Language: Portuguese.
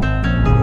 Música